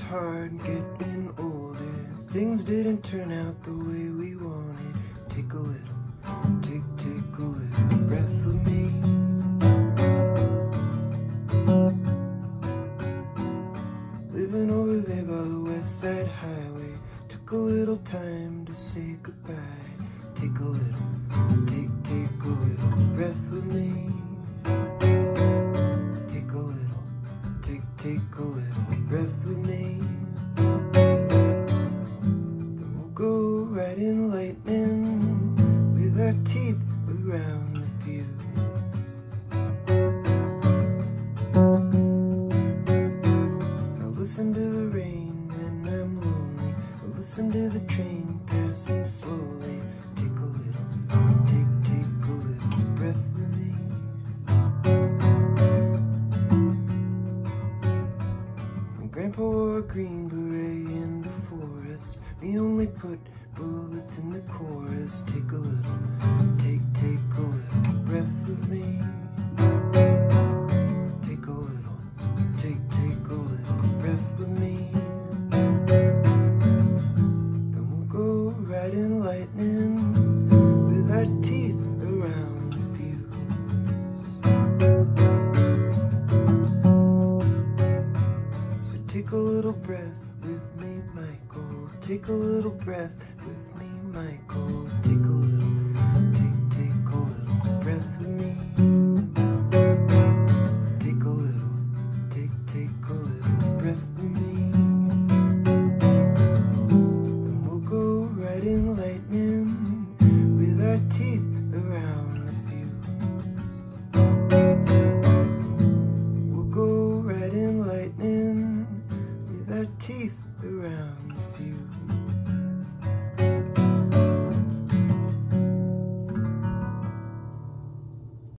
hard getting older. Things didn't turn out the way we wanted. Take a little, take, take a little breath with me. Living over there by the west side highway. Took a little time to say goodbye. Take a little, take, our teeth around the fuse. I listen to the rain when I'm lonely. I listen to the train passing slowly. Take a little, take, take a little breath with me. Grandpa wore a green the forest, we only put bullets in the chorus. Take a little, take, take a little breath with me. Take a little, take, take a little breath with me. Then we'll go riding lightning with our teeth around the fuse. So take a little breath with me, Michael. Take a little breath with me, Michael. Take a little, take, take a little breath with me. Take a little, take, take a little breath with me. Then we'll go riding lightning with our teeth around the fuse. We'll go riding lightning with our teeth around the fuse.